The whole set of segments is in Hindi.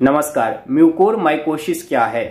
नमस्कार, म्यूकोर माइकोसिस क्या है?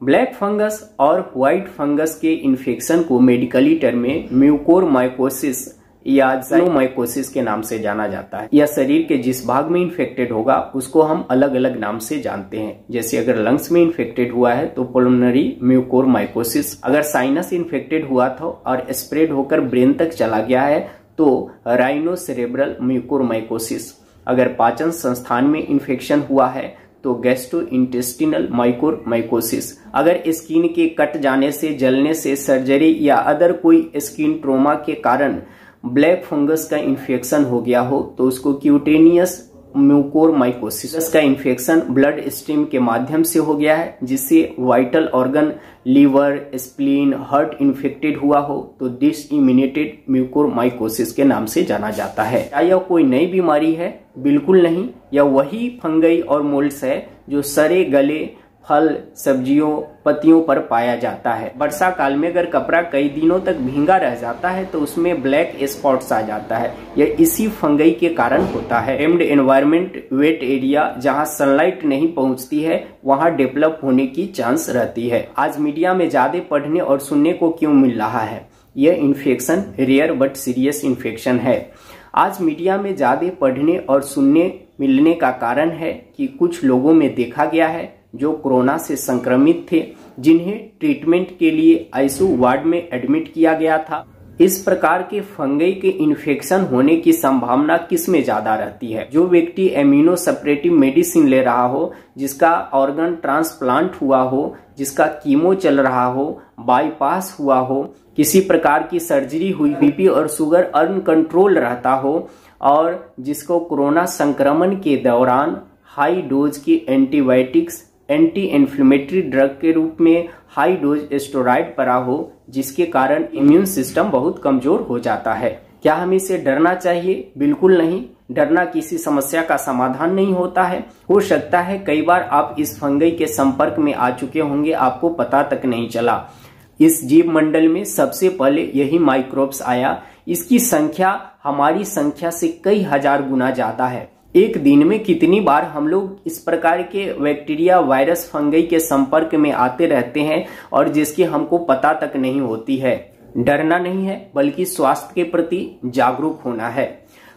ब्लैक फंगस और व्हाइट फंगस के इन्फेक्शन को मेडिकली टर्म में म्यूकोर माइकोसिस या जाइनोमाइकोसिस के नाम से जाना जाता है। यह शरीर के जिस भाग में इन्फेक्टेड होगा, उसको हम अलग अलग नाम से जानते हैं। जैसे अगर लंग्स में इन्फेक्टेड हुआ है तो पोलोनरी म्यूकोर माइकोसिस। अगर साइनस इन्फेक्टेड हुआ था और स्प्रेड होकर ब्रेन तक चला गया है तो राइनो सेरेब्रल म्यूकोर माइकोसिस। अगर पाचन संस्थान में इन्फेक्शन हुआ है तो गैस्ट्रो इंटेस्टिनल माइकोर माइकोसिस अगर स्किन के कट जाने से, जलने से सर्जरी या अदर कोई स्किन ट्रोमा के कारण ब्लैक फंगस का इन्फेक्शन हो गया हो तो उसको क्यूटेनियस म्यूकोर माइकोसिस। का इन्फेक्शन ब्लड स्ट्रीम के माध्यम से हो गया है जिससे vital organ liver spleen heart infected हुआ हो तो डिस इम्यूनेटेड म्यूकोर माइकोसिस के नाम से जाना जाता है। क्या यह कोई नई बीमारी है? बिल्कुल नहीं। यह वही फंगई और मोल्ड्स है जो सरे गले फल, सब्जियों, पत्तियों पर पाया जाता है। वर्षा काल में अगर कपड़ा कई दिनों तक भींगा रह जाता है तो उसमें ब्लैक स्पॉट्स आ जाता है। यह इसी फंगई के कारण होता है। एम्ड एनवायरमेंट वेट एरिया जहाँ सनलाइट नहीं पहुँचती है, वहाँ डेवलप होने की चांस रहती है। आज मीडिया में ज़्यादा पढ़ने और सुनने को क्यों मिल रहा है? यह infection rare but serious infection है। आज मीडिया में ज़्यादा पढ़ने और सुनने मिलने का कारण है कि कुछ लोगों में देखा गया है जो कोरोना से संक्रमित थे, जिन्हें ट्रीटमेंट के लिए आईसीयू वार्ड में एडमिट किया गया था। इस प्रकार के फंगई के इन्फेक्शन होने की संभावना किसमें ज़्यादा रहती है? जो व्यक्ति एम्यूनो सपरेटिव मेडिसिन ले रहा हो, जिसका ऑर्गन ट्रांसप्लांट हुआ हो, जिसका कीमो चल रहा हो बाईपास हुआ हो, किसी प्रकार की सर्जरी हुई बीपी और शुगर अनकंट्रोल रहता हो, और जिसको कोरोना संक्रमण के दौरान हाई डोज की एंटीबायोटिक्स एंटी इन्फ्लेमेटरी ड्रग के रूप में हाई डोज एस्टोराइड परा हो, जिसके कारण इम्यून सिस्टम बहुत कमज़ोर हो जाता है। क्या हमें इसे डरना चाहिए? बिल्कुल नहीं। डरना किसी समस्या का समाधान नहीं होता है। हो सकता है कई बार आप इस फंगई के संपर्क में आ चुके होंगे, आपको पता तक नहीं चला। इस जीव मंडल में सबसे पहले यही माइक्रोब्स आया। इसकी संख्या, हमारी संख्या से कई हज़ार गुना ज़्यादा है। एक दिन में कितनी बार हम लोग इस प्रकार के बैक्टीरिया, वायरस, फंगई के संपर्क में आते रहते हैं और जिसकी हमको पता तक नहीं होती है। डरना नहीं है, बल्कि स्वास्थ्य के प्रति जागरूक होना है।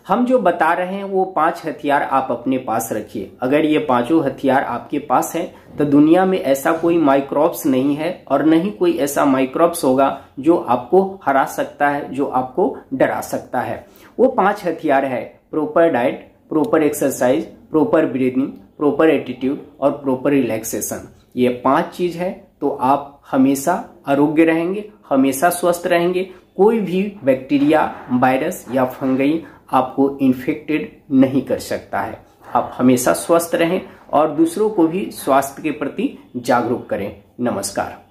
हम जो बता रहे हैं, वो पाँच हथियार आप अपने पास रखिए। अगर ये पाँचों हथियार आपके पास है तो दुनिया में ऐसा कोई माइक्रोब्स नहीं है और नहीं कोई ऐसा माइक्रोब्स होगा जो आपको हरा सकता है, जो आपको डरा सकता है। वो पाँच हथियार है proper diet proper exercise proper breathing proper attitude और प्रॉपर रिलैक्सेशन ये पाँच चीज़ है तो आप हमेशा आरोग्य रहेंगे, हमेशा स्वस्थ रहेंगे। कोई भी बैक्टीरिया, वायरस या फंगई आपको इन्फेक्टेड नहीं कर सकता है। आप हमेशा स्वस्थ रहें और दूसरों को भी स्वास्थ्य के प्रति जागरूक करें। नमस्कार।